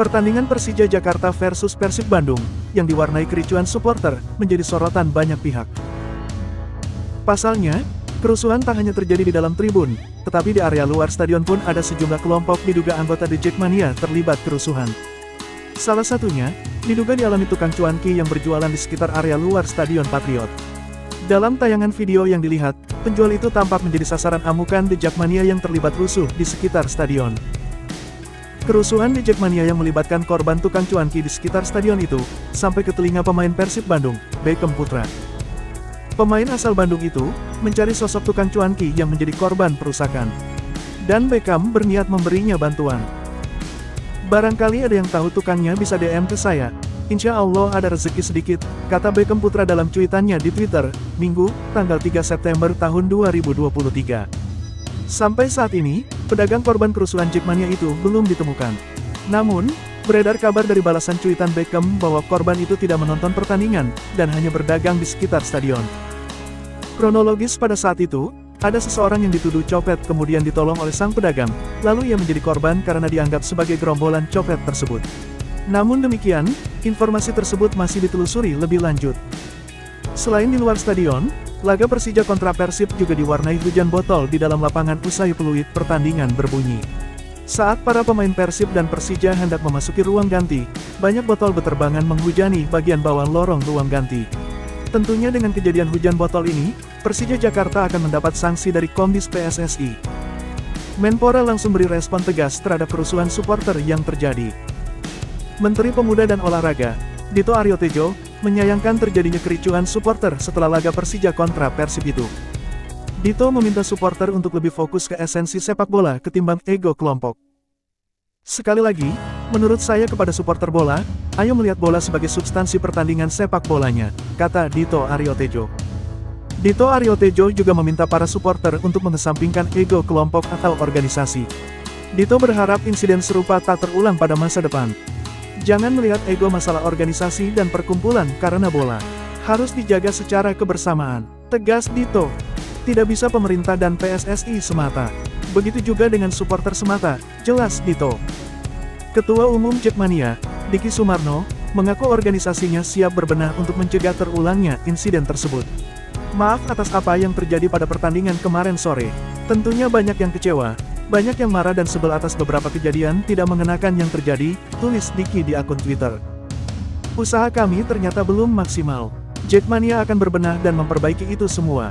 Pertandingan Persija Jakarta versus Persib Bandung, yang diwarnai kericuan supporter, menjadi sorotan banyak pihak. Pasalnya, kerusuhan tak hanya terjadi di dalam tribun, tetapi di area luar stadion pun ada sejumlah kelompok diduga anggota The Jackmania terlibat kerusuhan. Salah satunya, diduga dialami tukang cuanki yang berjualan di sekitar area luar stadion Patriot. Dalam tayangan video yang dilihat, penjual itu tampak menjadi sasaran amukan The Jackmania yang terlibat rusuh di sekitar stadion. Kerusuhan di Jackmania yang melibatkan korban tukang cuanki di sekitar stadion itu, sampai ke telinga pemain Persib Bandung, Beckham Putra. Pemain asal Bandung itu, mencari sosok tukang cuanki yang menjadi korban perusakan. Dan Beckham berniat memberinya bantuan. Barangkali ada yang tahu tukangnya bisa DM ke saya. Insya Allah ada rezeki sedikit, kata Beckham Putra dalam cuitannya di Twitter, Minggu, tanggal 3 September tahun 2023. Sampai saat ini, pedagang korban kerusuhan Jackmania itu belum ditemukan. Namun, beredar kabar dari balasan cuitan Beckham bahwa korban itu tidak menonton pertandingan, dan hanya berdagang di sekitar stadion. Kronologis pada saat itu, ada seseorang yang dituduh copet kemudian ditolong oleh sang pedagang, lalu ia menjadi korban karena dianggap sebagai gerombolan copet tersebut. Namun demikian, informasi tersebut masih ditelusuri lebih lanjut. Selain di luar stadion, Laga Persija kontra Persib juga diwarnai hujan botol di dalam lapangan usai peluit pertandingan berbunyi. Saat para pemain Persib dan Persija hendak memasuki ruang ganti, banyak botol beterbangan menghujani bagian bawah lorong ruang ganti. Tentunya dengan kejadian hujan botol ini, Persija Jakarta akan mendapat sanksi dari Komdis PSSI. Menpora langsung beri respon tegas terhadap kerusuhan supporter yang terjadi. Menteri Pemuda dan Olahraga, Dito Aryo Tejo, menyayangkan terjadinya kericuhan supporter setelah laga Persija kontra Persib itu. Dito meminta supporter untuk lebih fokus ke esensi sepak bola ketimbang ego kelompok. Sekali lagi, menurut saya kepada supporter bola, ayo melihat bola sebagai substansi pertandingan sepak bolanya, kata Dito Aryo Tejo. Dito Aryo Tejo juga meminta para supporter untuk mengesampingkan ego kelompok atau organisasi. Dito berharap insiden serupa tak terulang pada masa depan. Jangan melihat ego masalah organisasi dan perkumpulan karena bola. Harus dijaga secara kebersamaan. Tegas Dito. Tidak bisa pemerintah dan PSSI semata. Begitu juga dengan supporter semata, jelas Dito. Ketua Umum Jackmania, Diki Sumarno, mengaku organisasinya siap berbenah untuk mencegah terulangnya insiden tersebut. Maaf atas apa yang terjadi pada pertandingan kemarin sore. Tentunya banyak yang kecewa, banyak yang marah dan sebel atas beberapa kejadian tidak mengenakan yang terjadi, tulis Diki di akun Twitter. Usaha kami ternyata belum maksimal. Jackmania akan berbenah dan memperbaiki itu semua.